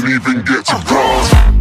didn't even get to cross